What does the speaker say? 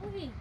morri.